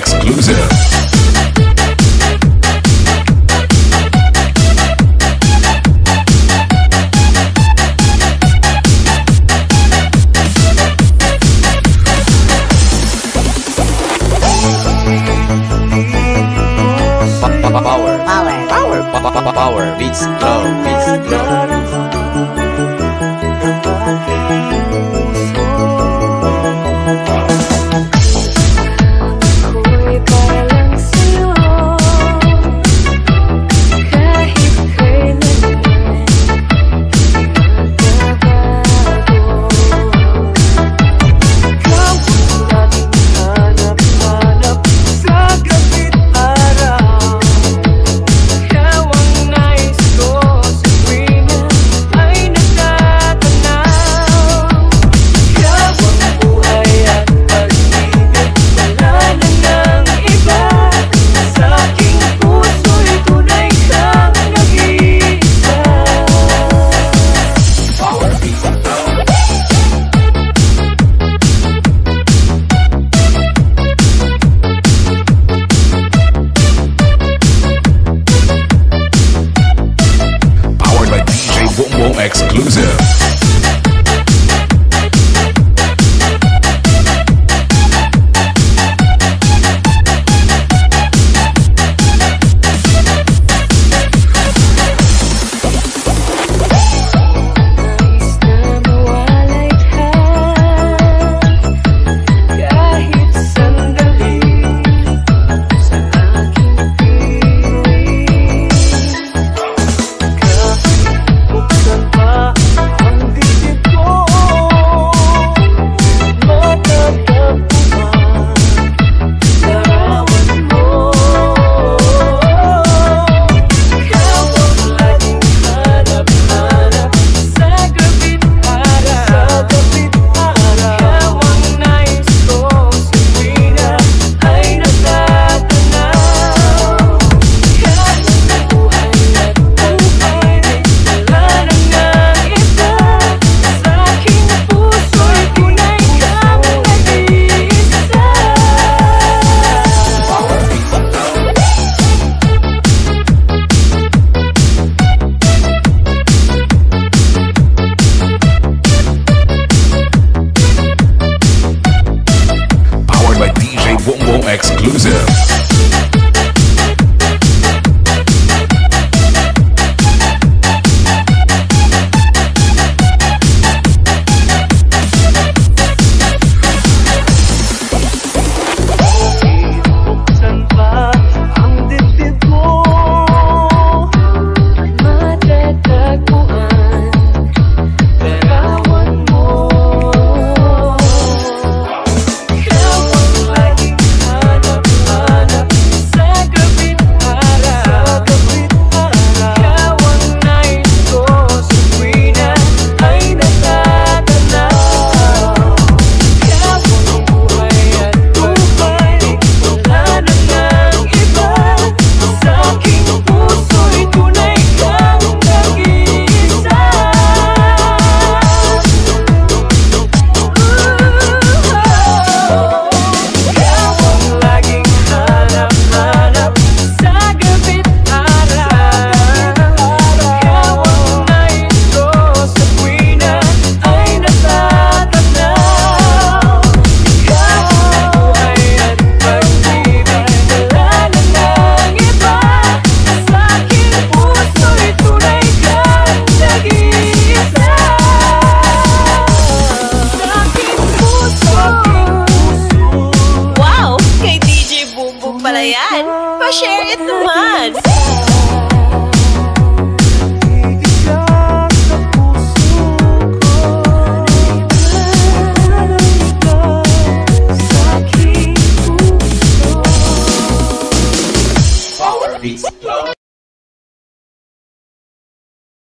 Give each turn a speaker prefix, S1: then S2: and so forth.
S1: exclusive. power, power, power, power, power, beats, glow, beats, glow.
S2: Exclusive.
S3: Pa-share it naman!